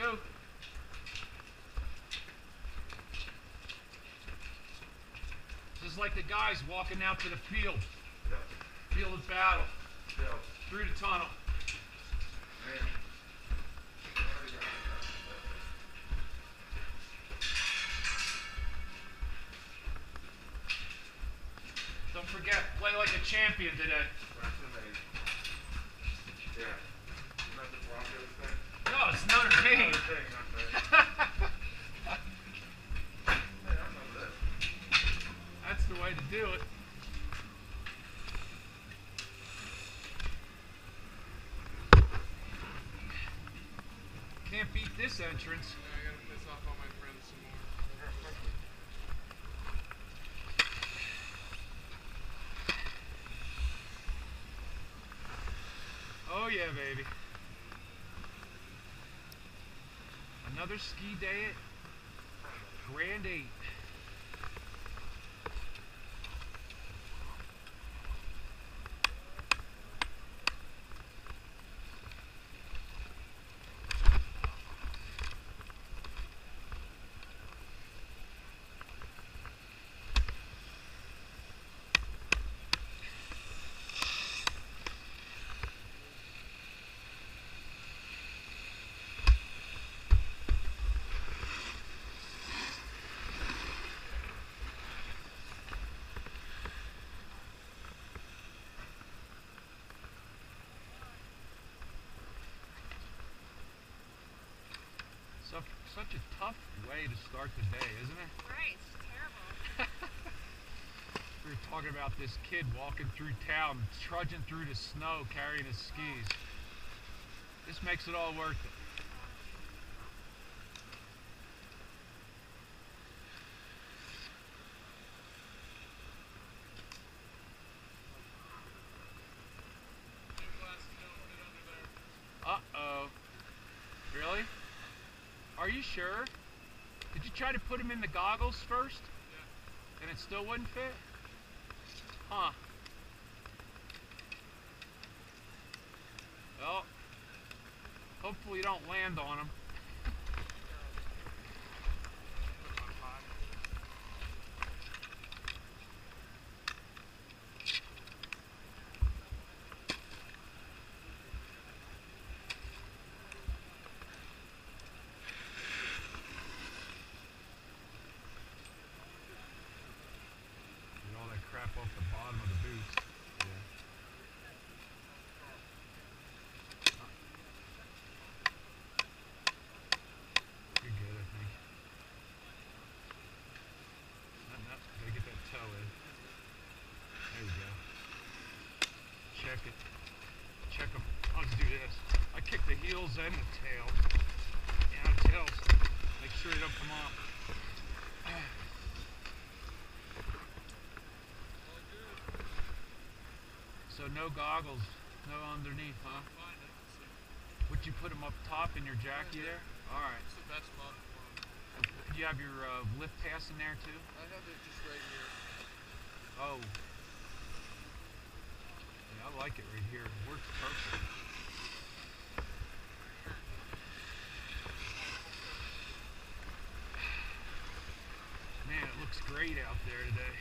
Go. Just like the guys walking out to the field. Field of battle. Through the tunnel. Don't forget, play like a champion today. way to do it. Can't beat this entrance. I gotta off my friends some more. Oh yeah, baby. Another ski day at Grand 8. Way to start the day, isn't it? Right, it's terrible. We were talking about this kid walking through town, trudging through the snow, carrying his skis. This makes it all worth it. New glasses don't fit under there. Uh-oh. Really? Are you sure? Did you try to put him in the goggles first? Yeah. And it still wouldn't fit? Huh. Well, hopefully you don't land on him. Put them on high. Get all that crap off the bottom of the boots. Yeah. You're good, I think. No, no, gotta get that toe in. There we go. Check it. Check them. Let's do this. I kick the heels and the tail. Yeah, the tails. Make sure they don't come off. So no goggles, no underneath, huh? Fine, I can see. Would you put them up top in your jacket there? All right. It's the best 'em. Do you have your uh, lift pass in there too? I have it just right here. Oh. I like it right here. It works perfect. Man, it looks great out there today.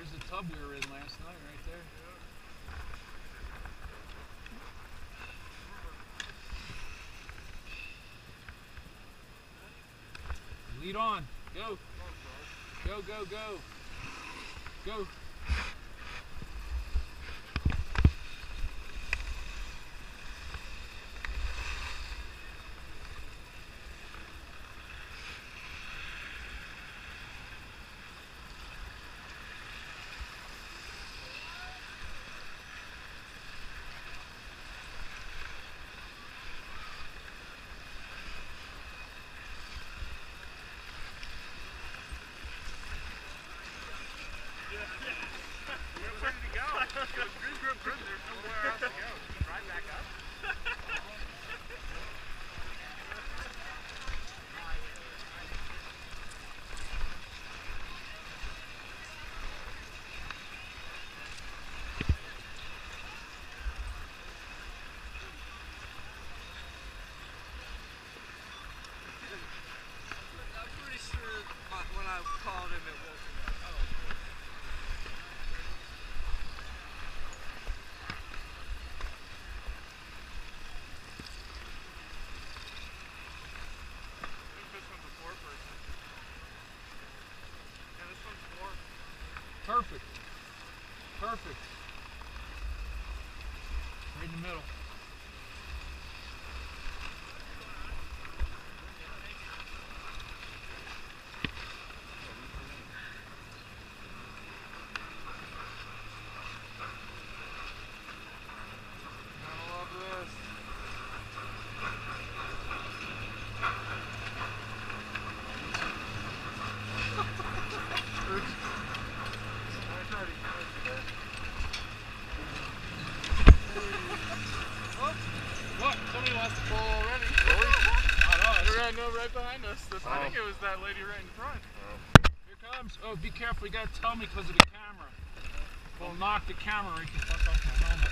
Here's the tub we were in last night, right there. Lead on. Go. Go, go, go. Go. Middle. Gotta love this. I tried to catch that. What? Somebody lost the ball already. Really? I know. There ran no right behind us. That's, I Oh. think it was that lady right in front. Here comes. Oh, be careful. You gotta tell me because of the camera. We'll knock the camera fuck off my helmet.